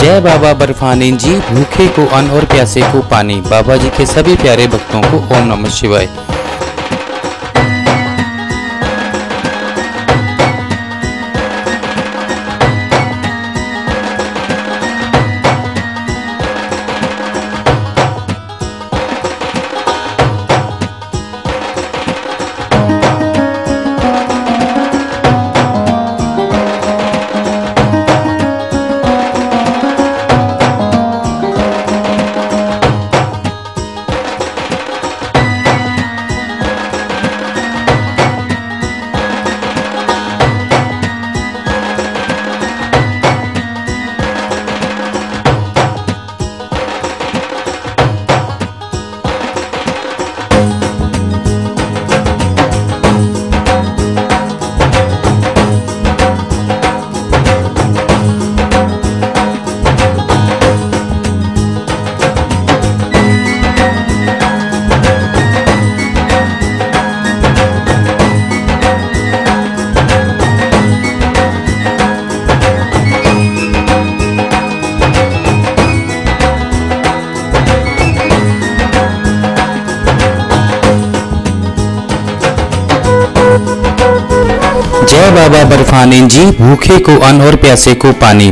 जय बाबा बर्फानी जी, भूखे को अन्न और प्यासे को पानी। बाबा जी के सभी प्यारे भक्तों को ओम नमः शिवाय। जय बाबा बर्फानी जी भूखे को अन्न और प्यासे को पानी।